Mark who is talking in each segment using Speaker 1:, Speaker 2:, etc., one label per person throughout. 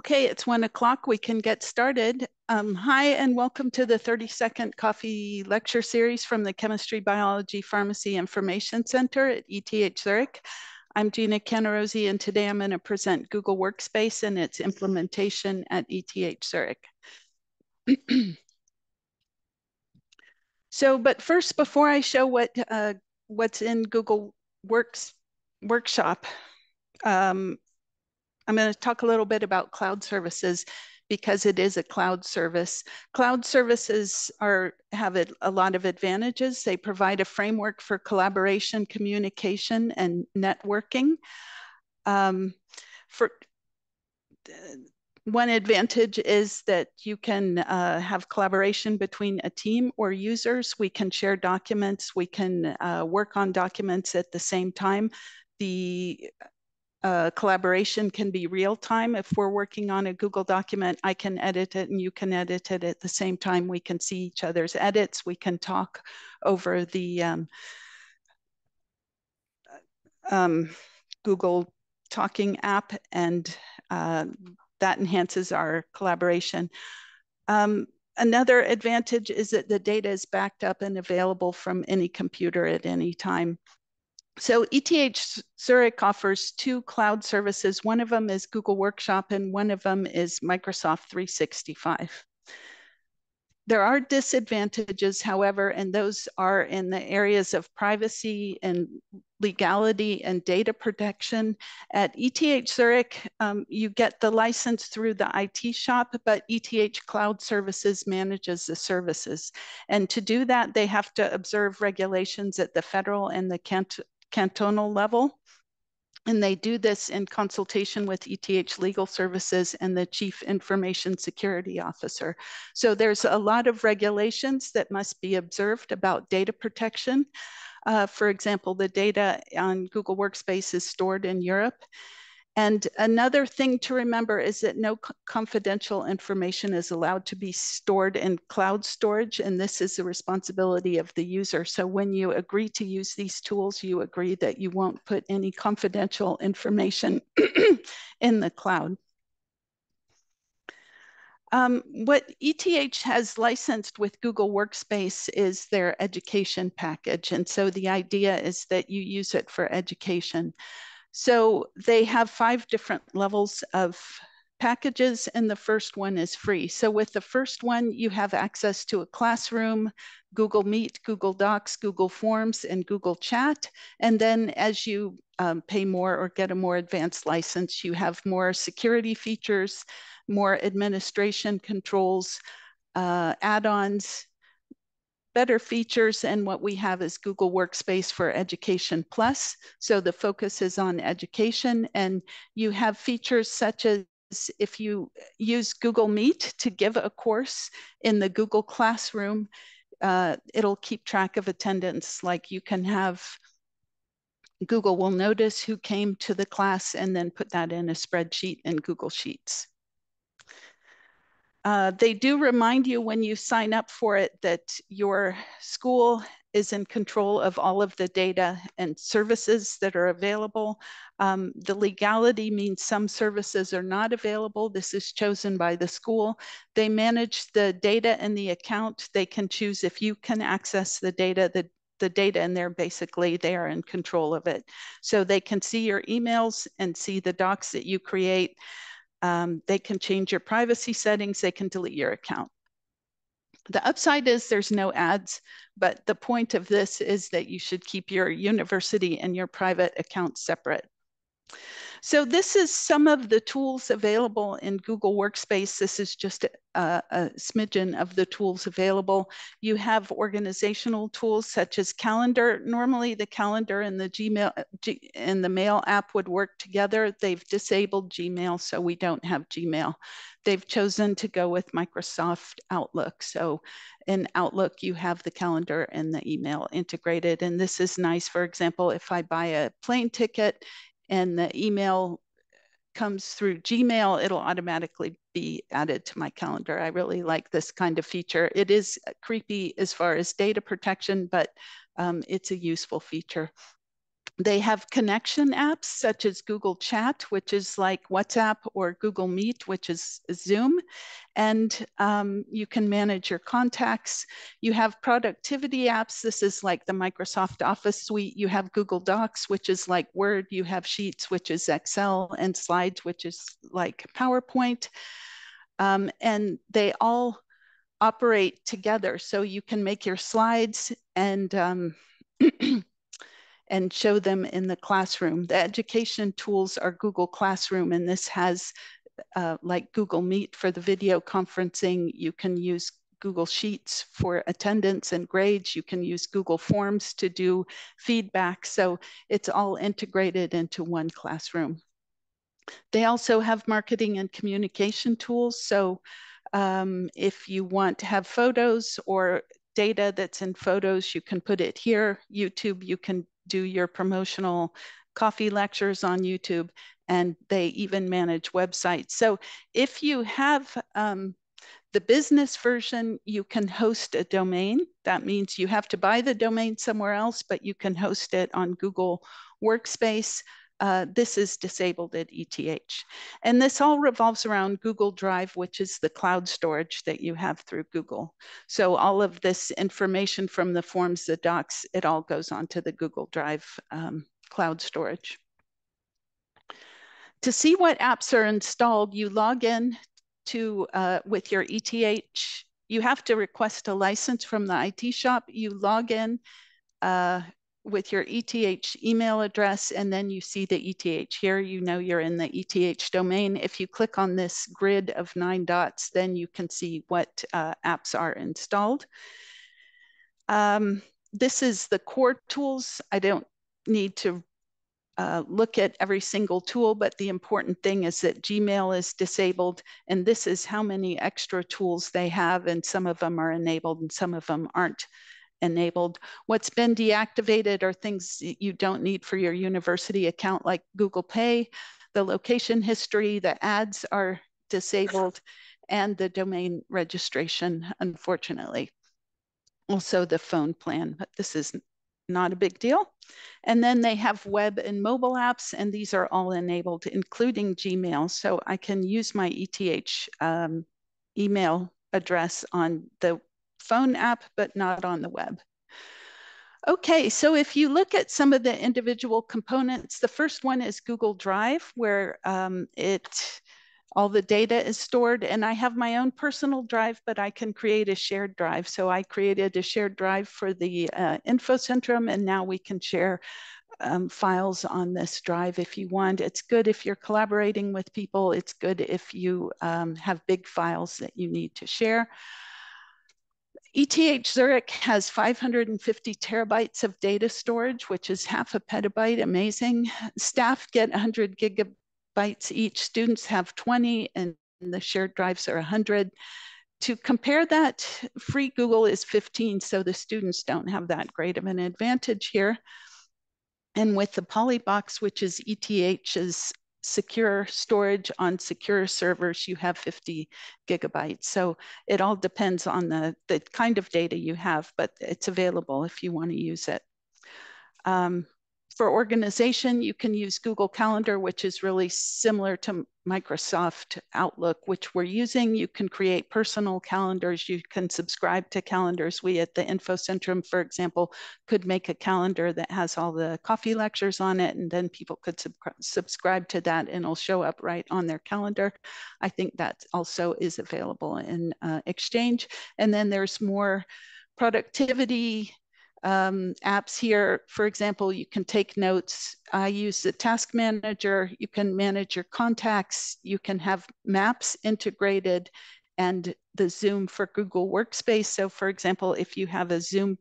Speaker 1: Okay, it's one o'clock. We can get started. Um, hi, and welcome to the 30-second coffee lecture series from the Chemistry, Biology, Pharmacy Information Center at ETH Zurich. I'm Gina Canarozzi, and today I'm going to present Google Workspace and its implementation at ETH Zurich. so, but first, before I show what uh, what's in Google Works Workspace, um, I'm going to talk a little bit about cloud services because it is a cloud service. Cloud services are have a, lot of advantages. They provide a framework for collaboration, communication, and networking. Um, for one advantage is that you can uh, have collaboration between a team or users. We can share documents. We can uh, work on documents at the same time. The uh, collaboration can be real time. If we're working on a Google document, I can edit it and you can edit it at the same time. We can see each other's edits. We can talk over the um, um, Google Talking app and uh, that enhances our collaboration. Um, another advantage is that the data is backed up and available from any computer at any time. So ETH Zurich offers two cloud services. One of them is Google Workspace and one of them is Microsoft 365. There are disadvantages, however, and those are in the areas of privacy and legality and data protection. At ETH Zurich, um, you get the license through the IT shop, but ETH Cloud Services manages the services. And to do that, they have to observe regulations at the federal and the cant cantonal level. And they do this in consultation with ETH Legal Services and the Chief Information Security Officer. So there's a lot of regulations that must be observed about data protection. Uh, for example, the data on Google Workspace is stored in Europe and another thing to remember is that no confidential information is allowed to be stored in cloud storage, and this is the responsibility of the user. So when you agree to use these tools, you agree that you won't put any confidential information in the cloud. Um, what ETH has licensed with Google Workspace is their education package. And so the idea is that you use it for education. So they have five different levels of packages and the first one is free. So with the first one, you have access to a classroom, Google Meet, Google Docs, Google Forms, and Google Chat. And then as you um, pay more or get a more advanced license, you have more security features, more administration controls, uh, add-ons, better features and what we have is Google Workspace for Education Plus. So the focus is on education and you have features such as if you use Google Meet to give a course in the Google Classroom, uh, it'll keep track of attendance. Like you can have, Google will notice who came to the class and then put that in a spreadsheet in Google Sheets. Uh, they do remind you when you sign up for it that your school is in control of all of the data and services that are available. Um, the legality means some services are not available. This is chosen by the school. They manage the data in the account. They can choose if you can access the data, the, the data in there, basically they are in control of it. So they can see your emails and see the docs that you create. Um, they can change your privacy settings. They can delete your account. The upside is there's no ads, but the point of this is that you should keep your university and your private account separate. So this is some of the tools available in Google Workspace. This is just a, a, smidgen of the tools available. You have organizational tools such as calendar. Normally the calendar and the Gmail G, and the mail app would work together. They've disabled Gmail, so we don't have Gmail. They've chosen to go with Microsoft Outlook. So in Outlook, you have the calendar and the email integrated. And this is nice. For example, if I buy a plane ticket, and the email comes through Gmail, it'll automatically be added to my calendar. I really like this kind of feature. It is creepy as far as data protection, but um, it's a useful feature. They have connection apps such as Google Chat, which is like WhatsApp, or Google Meet, which is Zoom. And um, you can manage your contacts. You have productivity apps. This is like the Microsoft Office suite. You have Google Docs, which is like Word. You have Sheets, which is Excel, and Slides, which is like PowerPoint. Um, and they all operate together. So you can make your slides and um, and show them in the classroom. The education tools are Google Classroom, and this has uh, like Google Meet for the video conferencing. You can use Google Sheets for attendance and grades. You can use Google Forms to do feedback. So it's all integrated into one classroom. They also have marketing and communication tools. So um, if you want to have photos or data that's in photos, you can put it here. YouTube, you can do your promotional coffee lectures on YouTube, and they even manage websites. So if you have um, the business version, you can host a domain. That means you have to buy the domain somewhere else, but you can host it on Google Workspace. Uh, this is disabled at ETH. And this all revolves around Google Drive, which is the cloud storage that you have through Google. So all of this information from the forms, the docs, it all goes onto the Google Drive um, cloud storage. To see what apps are installed, you log in to uh, with your ETH. You have to request a license from the IT shop. You log in uh, with your ETH email address, and then you see the ETH here, you know you're in the ETH domain. If you click on this grid of nine dots, then you can see what uh, apps are installed. Um, this is the core tools. I don't need to uh, look at every single tool, but the important thing is that Gmail is disabled, and this is how many extra tools they have, and some of them are enabled and some of them aren't enabled. What's been deactivated are things you don't need for your university account like Google Pay, the location history, the ads are disabled, and the domain registration, unfortunately. Also the phone plan, but this is not a big deal. And then they have web and mobile apps, and these are all enabled, including Gmail. So I can use my ETH um, email address on the phone app, but not on the web. Okay, so if you look at some of the individual components, the first one is Google Drive, where um, it all the data is stored and I have my own personal drive, but I can create a shared drive. So I created a shared drive for the uh, InfoCentrum and now we can share um, files on this drive if you want. It's good if you're collaborating with people. It's good if you um, have big files that you need to share. ETH Zurich has 550 terabytes of data storage, which is half a petabyte, amazing. Staff get 100 gigabytes each, students have 20, and the shared drives are 100. To compare that, free Google is 15, so the students don't have that great of an advantage here. And with the Polybox, which is ETH's secure storage on secure servers, you have 50 gigabytes. So it all depends on the, the kind of data you have, but it's available if you want to use it. Um, for organization, you can use Google Calendar, which is really similar to Microsoft Outlook, which we're using. You can create personal calendars. You can subscribe to calendars. We at the InfoCentrum, for example, could make a calendar that has all the coffee lectures on it, and then people could sub subscribe to that and it'll show up right on their calendar. I think that also is available in uh, Exchange. And then there's more productivity um, apps here. For example, you can take notes. I use the task manager. You can manage your contacts. You can have maps integrated and the Zoom for Google Workspace. So for example, if you have a Zoom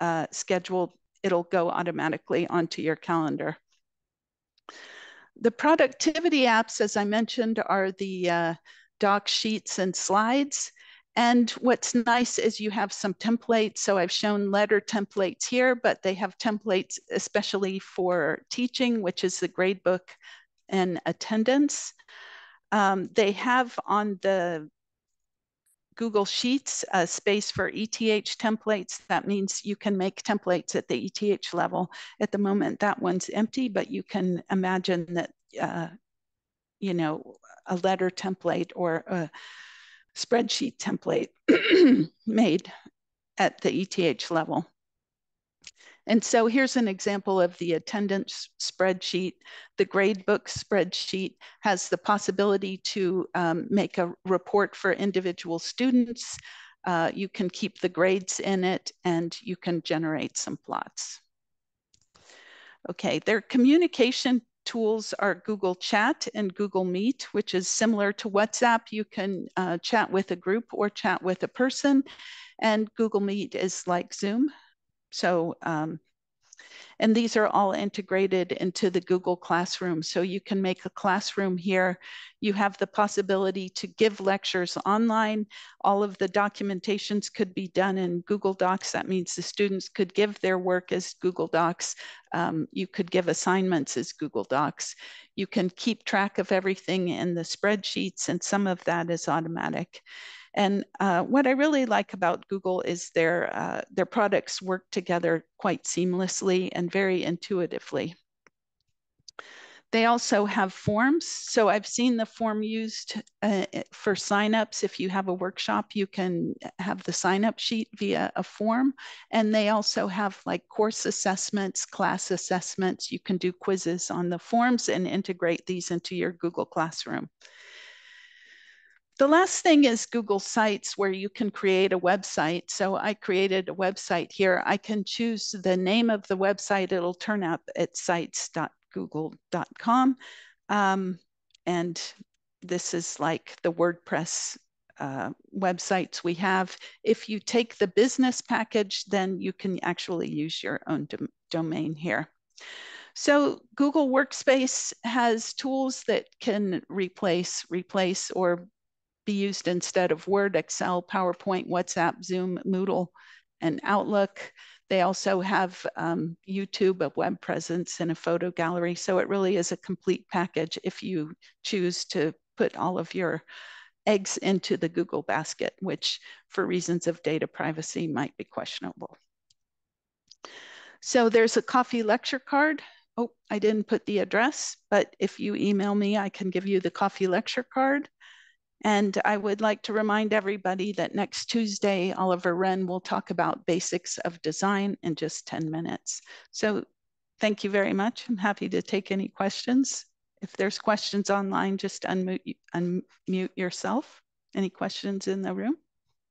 Speaker 1: uh, scheduled, it'll go automatically onto your calendar. The productivity apps, as I mentioned, are the uh, doc sheets and slides. And what's nice is you have some templates. So I've shown letter templates here, but they have templates especially for teaching, which is the gradebook and attendance. Um, they have on the Google Sheets, a space for ETH templates. That means you can make templates at the ETH level. At the moment, that one's empty, but you can imagine that, uh, you know, a letter template or a spreadsheet template made at the ETH level. And so here's an example of the attendance spreadsheet. The gradebook spreadsheet has the possibility to um, make a report for individual students. Uh, you can keep the grades in it and you can generate some plots. Okay, their communication tools are Google Chat and Google Meet, which is similar to WhatsApp. You can uh, chat with a group or chat with a person. And Google Meet is like Zoom. So, um, and these are all integrated into the Google Classroom. So you can make a classroom here. You have the possibility to give lectures online. All of the documentations could be done in Google Docs. That means the students could give their work as Google Docs. Um, you could give assignments as Google Docs. You can keep track of everything in the spreadsheets and some of that is automatic. And uh, what I really like about Google is their, uh, their products work together quite seamlessly and very intuitively. They also have forms. So I've seen the form used uh, for signups. If you have a workshop, you can have the sign-up sheet via a form. And they also have like course assessments, class assessments. You can do quizzes on the forms and integrate these into your Google Classroom. The last thing is Google Sites where you can create a website. So I created a website here. I can choose the name of the website. It'll turn up at sites.google.com. Um, and this is like the WordPress uh, websites we have. If you take the business package, then you can actually use your own dom domain here. So Google Workspace has tools that can replace, replace, or be used instead of Word, Excel, PowerPoint, WhatsApp, Zoom, Moodle, and Outlook. They also have um, YouTube, a web presence, and a photo gallery. So it really is a complete package if you choose to put all of your eggs into the Google basket, which for reasons of data privacy might be questionable. So there's a coffee lecture card. Oh, I didn't put the address, but if you email me, I can give you the coffee lecture card. And I would like to remind everybody that next Tuesday, Oliver Wren will talk about basics of design in just 10 minutes. So thank you very much. I'm happy to take any questions. If there's questions online, just unmute, unmute yourself. Any questions in the room?